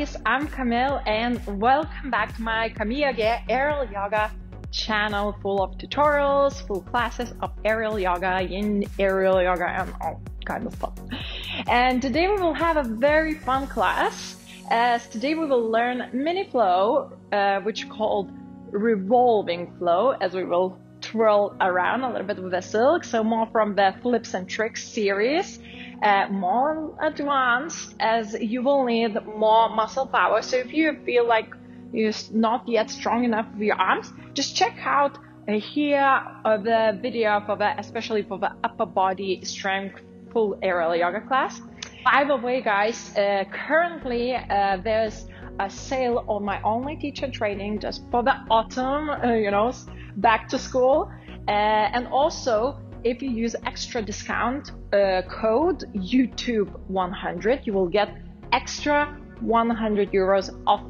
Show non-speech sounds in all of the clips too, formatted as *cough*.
Yogis, I'm Camille and welcome back to my Camille Aerial Yoga channel full of tutorials, full classes of aerial yoga, in aerial yoga and all kind of stuff. And today we will have a very fun class as today we will learn mini flow, uh, which called revolving flow as we will twirl around a little bit with the silk. So more from the flips and tricks series uh, more advanced as you will need more muscle power. So if you feel like you're not yet strong enough with your arms, just check out uh, here uh, the video for the, especially for the upper body strength full aerial yoga class. By the way, guys, uh, currently uh, there's a sale on my online teacher training just for the autumn, uh, you know, back to school. Uh, and also if you use extra discount uh, code YouTube100, you will get extra 100 euros off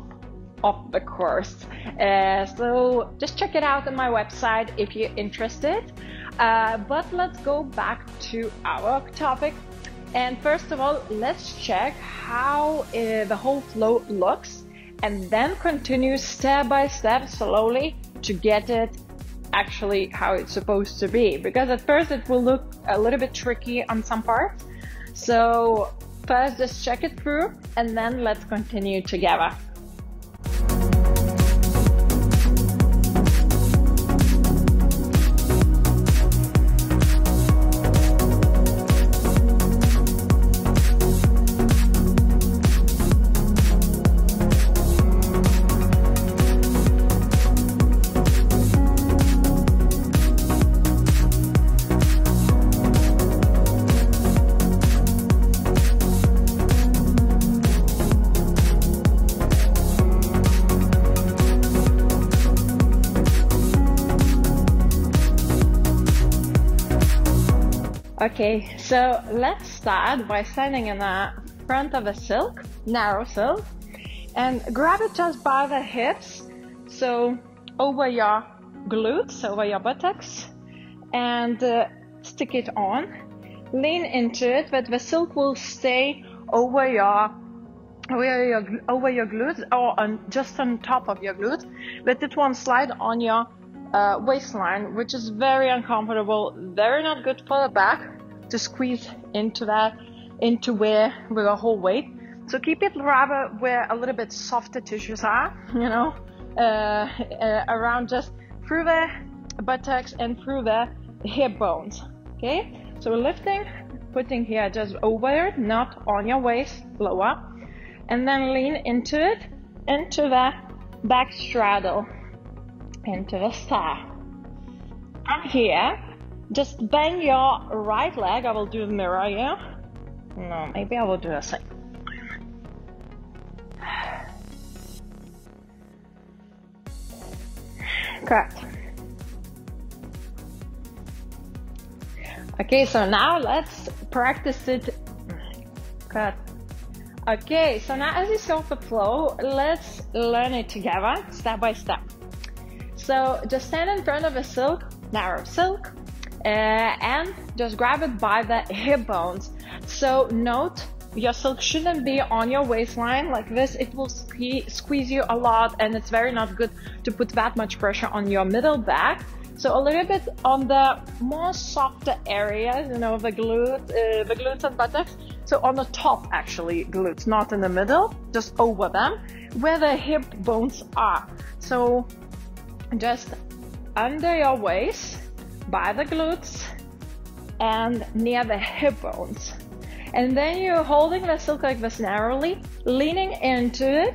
of the course. Uh, so just check it out on my website if you're interested. Uh, but let's go back to our topic. And first of all, let's check how uh, the whole flow looks and then continue step by step slowly to get it actually how it's supposed to be because at first it will look a little bit tricky on some parts. So first just check it through and then let's continue together. Okay, so let's start by standing in the front of a silk, narrow silk, and grab it just by the hips, so over your glutes, over your buttocks, and uh, stick it on. Lean into it, but the silk will stay over your over your over your glutes or on, just on top of your glutes, but it won't slide on your uh, waistline, which is very uncomfortable, very not good for the back to squeeze into that, into where with a whole weight. So keep it rather where a little bit softer tissues are, you know, uh, uh, around just through the buttocks and through the hip bones. Okay, so lifting, putting here just over it, not on your waist, lower, and then lean into it, into the back straddle into the star. From here, just bend your right leg. I will do the mirror, yeah? No, maybe I will do a second. Correct. Okay, so now let's practice it. Cut. Okay, so now as you saw the flow, let's learn it together, step by step. So just stand in front of a silk, narrow silk, uh, and just grab it by the hip bones. So note your silk shouldn't be on your waistline like this. It will squeeze you a lot and it's very not good to put that much pressure on your middle back. So a little bit on the more softer areas, you know, the glute, uh, the glutes and buttocks. So on the top actually glutes, not in the middle, just over them, where the hip bones are. So just under your waist, by the glutes, and near the hip bones. And then you're holding the silk like this narrowly, leaning into it,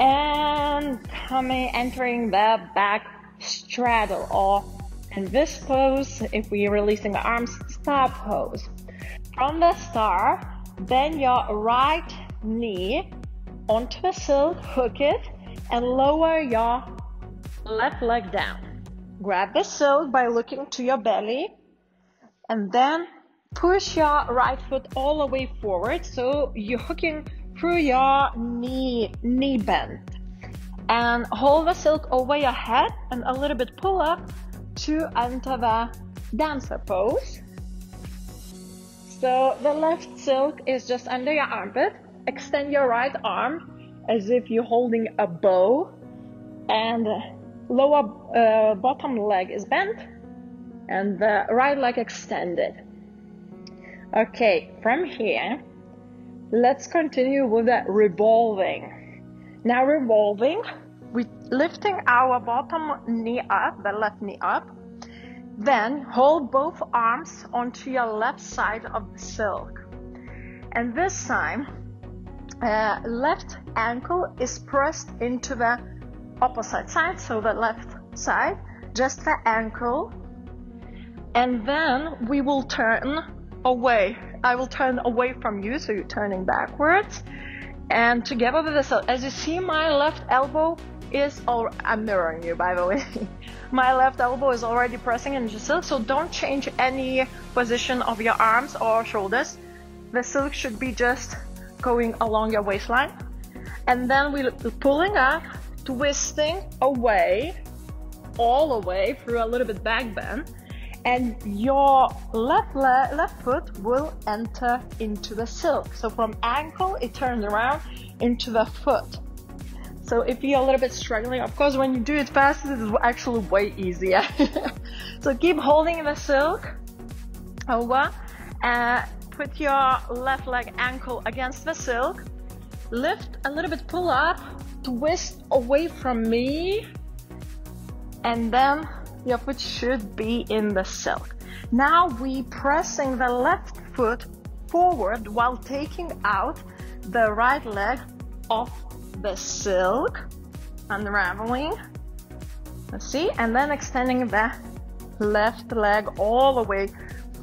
and coming, entering the back straddle, or in this pose, if we're releasing the arms, star pose. From the star, bend your right knee onto the silk, hook it, and lower your left leg down. Grab the silk by looking to your belly. And then push your right foot all the way forward. So you're hooking through your knee knee bend. And hold the silk over your head and a little bit pull up to enter the dancer pose. So the left silk is just under your armpit. Extend your right arm as if you're holding a bow. And lower uh, bottom leg is bent and the right leg extended. Okay, from here, let's continue with the revolving. Now revolving, we lifting our bottom knee up, the left knee up. Then hold both arms onto your left side of the silk. And this time, uh, left ankle is pressed into the opposite side, so the left side, just the ankle. And then we will turn away. I will turn away from you, so you're turning backwards. And together with this, as you see, my left elbow is, all, I'm mirroring you by the way. *laughs* my left elbow is already pressing into silk, so don't change any position of your arms or shoulders. The silk should be just going along your waistline. And then we're pulling up twisting away, all the way through a little bit back bend, and your left leg, left foot will enter into the silk. So from ankle, it turns around into the foot. So if you're a little bit struggling, of course, when you do it fast, it is actually way easier. *laughs* so keep holding the silk over, and put your left leg ankle against the silk, lift a little bit, pull up, twist away from me and then your foot should be in the silk. Now we pressing the left foot forward while taking out the right leg off the silk, unraveling. Let's see, and then extending the left leg all the way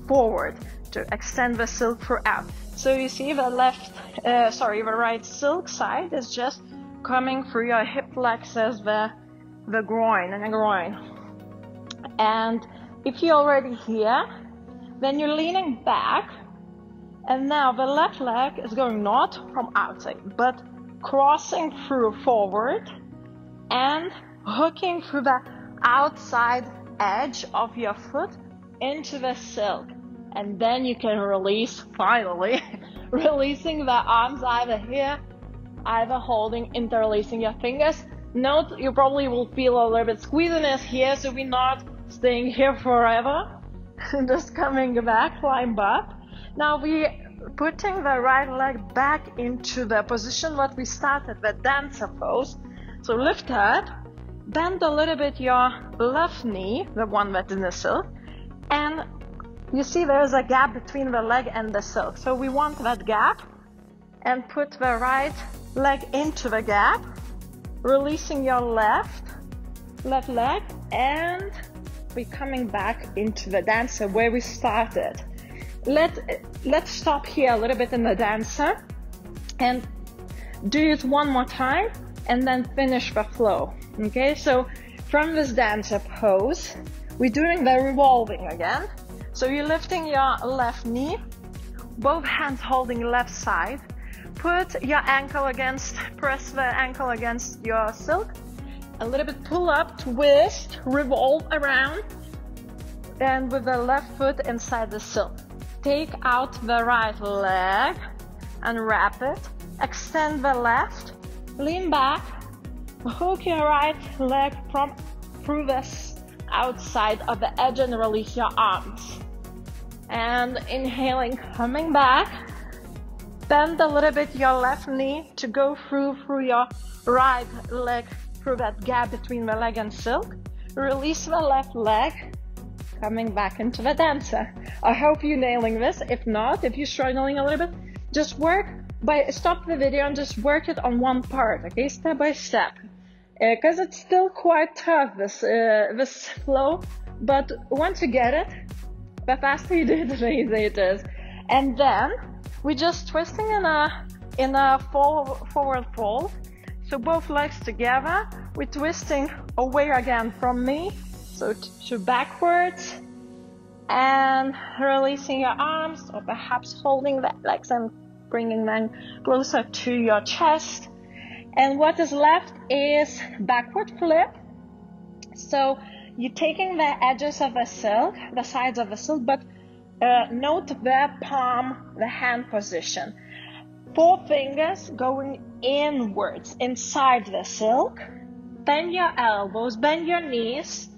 forward to extend the silk throughout. So you see the left, uh, sorry, the right silk side is just coming through your hip flexors, the, the groin and the groin. And if you're already here, then you're leaning back. And now the left leg is going not from outside, but crossing through forward and hooking through the outside edge of your foot into the silk. And then you can release, finally, *laughs* *laughs* releasing the arms either here either holding, interlacing your fingers. Note you probably will feel a little bit squeeziness here, so we're not staying here forever. *laughs* Just coming back, climb up. Now we putting the right leg back into the position what we started, the dancer pose. So lift up, bend a little bit your left knee, the one that's in the silk, and you see there's a gap between the leg and the silk. So we want that gap and put the right leg into the gap, releasing your left, left leg, and we're coming back into the dancer where we started. Let, let's stop here a little bit in the dancer and do it one more time and then finish the flow. Okay, so from this dancer pose, we're doing the revolving again. So you're lifting your left knee, both hands holding left side, put your ankle against, press the ankle against your silk. A little bit pull up, twist, revolve around, and with the left foot inside the silk. Take out the right leg, unwrap it, extend the left, lean back, hook your right leg from through this outside of the edge and release your arms. And inhaling, coming back, Bend a little bit your left knee to go through through your right leg through that gap between the leg and silk. Release the left leg, coming back into the dancer. I hope you're nailing this. If not, if you're struggling a little bit, just work by stop the video and just work it on one part, okay, step by step, because uh, it's still quite tough this uh, this flow. But once you get it, the it is. And then we're just twisting in a in a forward fold. So both legs together. We're twisting away again from me. So to backwards and releasing your arms or perhaps holding the legs and bringing them closer to your chest. And what is left is backward flip. So you're taking the edges of the silk, the sides of the silk, but uh, note the palm, the hand position. Four fingers going inwards inside the silk. Bend your elbows, bend your knees,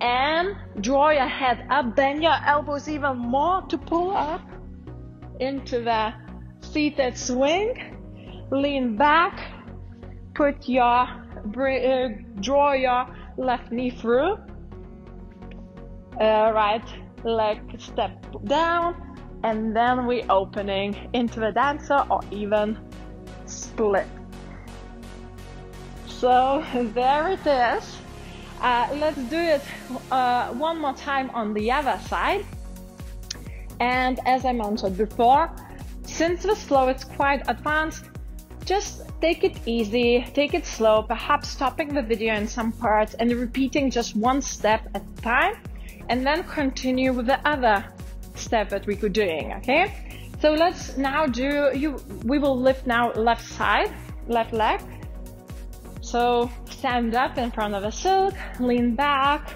and draw your head up. Bend your elbows even more to pull up into the seated swing. Lean back, put your uh, draw your left knee through. Uh, right leg step down, and then we opening into the dancer or even split. So *laughs* there it is. Uh, let's do it uh, one more time on the other side. And as I mentioned before, since the flow is quite advanced, just take it easy, take it slow, perhaps stopping the video in some parts and repeating just one step at a time, and then continue with the other step that we could doing, okay? So let's now do, you. we will lift now left side, left leg. So stand up in front of the silk, lean back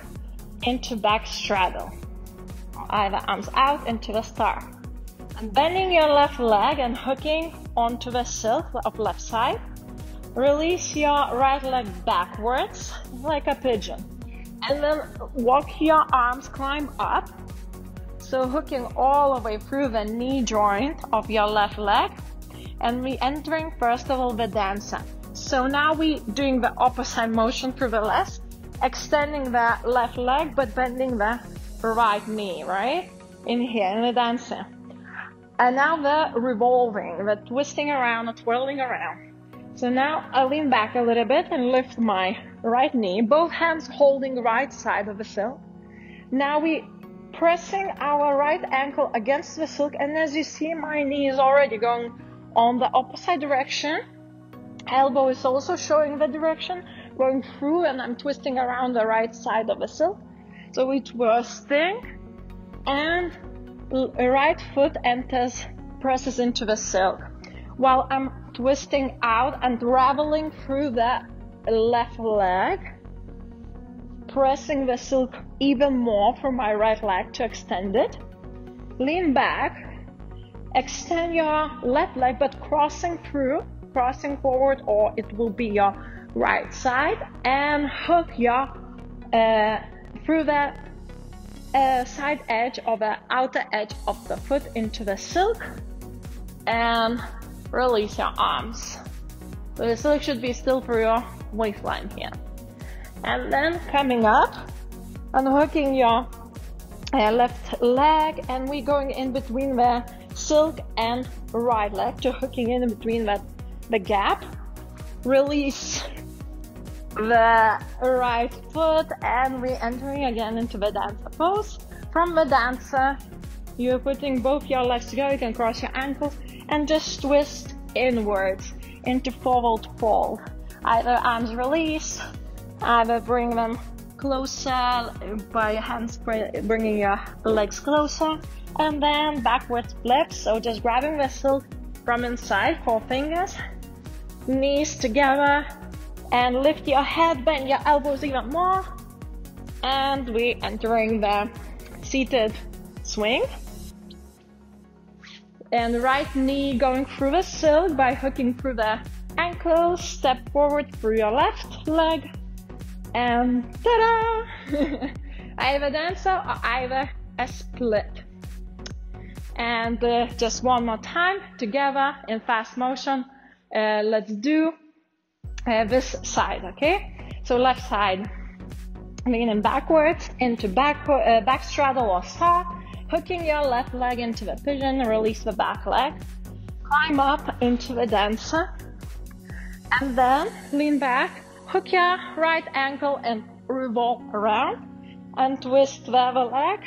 into back straddle. Either arms out into the star. Bending your left leg and hooking onto the silk of left side. Release your right leg backwards like a pigeon. And then walk your arms, climb up so hooking all the way through the knee joint of your left leg and re-entering first of all the dancer. So now we doing the opposite motion through the left, extending the left leg but bending the right knee, right? In here, in the dancer. And now the revolving, the twisting around, twirling around. So now I lean back a little bit and lift my right knee, both hands holding right side of the silk. Now we pressing our right ankle against the silk and as you see my knee is already going on the opposite direction elbow is also showing the direction going through and I'm twisting around the right side of the silk so we twisting and right foot enters presses into the silk while I'm twisting out and traveling through the left leg pressing the silk even more for my right leg to extend it. Lean back, extend your left leg, but crossing through, crossing forward, or it will be your right side, and hook your uh, through the uh, side edge or the outer edge of the foot into the silk, and release your arms. So the silk should be still for your waistline here. And then coming up unhooking your uh, left leg and we're going in between the silk and right leg. To hooking in between that the gap. Release the right foot and we're entering again into the dancer pose. From the dancer you're putting both your legs together you can cross your ankles and just twist inwards into forward fold. Either arms release either bring them closer by hands bringing your legs closer and then backwards flip so just grabbing the silk from inside four fingers knees together and lift your head bend your elbows even more and we entering the seated swing and right knee going through the silk by hooking through the ankle step forward through your left leg and ta-da! *laughs* either dancer or either a split. And uh, just one more time together in fast motion. Uh, let's do this side, okay? So left side, leaning backwards into back uh, back straddle or star, hooking your left leg into the pigeon, release the back leg, climb up into the dancer, and then lean back, Hook your right ankle and revolve around and twist the other leg.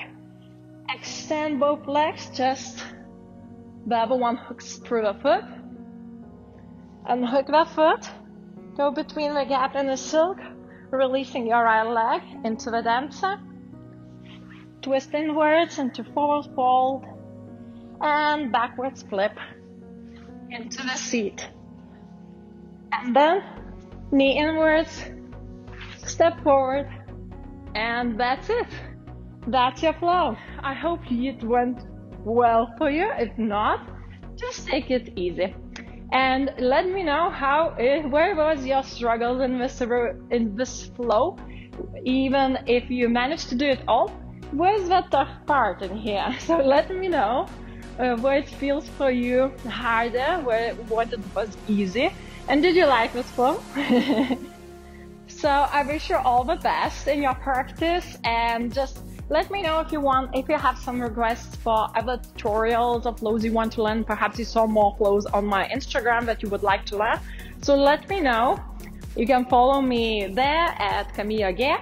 Extend both legs, just the other one hooks through the foot. and hook the foot. Go between the gap and the silk, releasing your right leg into the dancer. Twist inwards into forward fold and backwards flip into the seat. And then knee inwards, step forward, and that's it. That's your flow. I hope it went well for you. If not, just take it easy. And let me know how it, where was your struggles in this in this flow? Even if you managed to do it all where's the tough part in here? *laughs* So let me know uh, where it feels for you harder where what it was easy. And did you like this flow? *laughs* So i wish you all the best in your practice and just let me know if you want, if you have some requests for other tutorials or flows you want to learn. Perhaps you saw more flows on my Instagram that you would like to learn. So let me know. You can follow me there at Camilla G.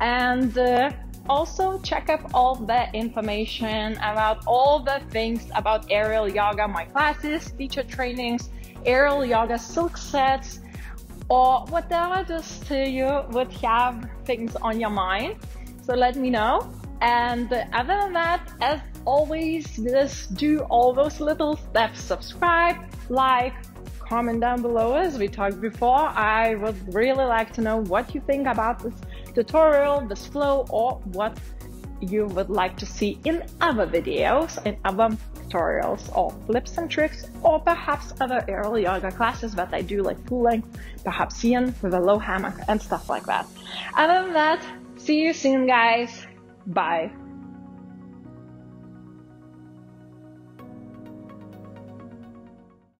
And uh, also check up all the information about all the things about aerial yoga, my classes, teacher trainings, aerial yoga silk sets, or whatever just you would have things on your mind. So let me know. And other than that, as always, just do all those little steps. Subscribe, like, comment down below as we talked before. I would really like to know what you think about this tutorial, this flow, or what you would like to see in other videos, in other tutorials, or flips and tricks, or perhaps other aerial yoga classes that I do like full length, perhaps Yin with a low hammock and stuff like that. Other than that, see you soon guys. Bye.